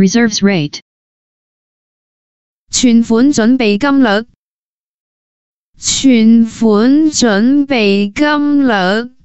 reserves rate. 存款准备金率。存款准备金率。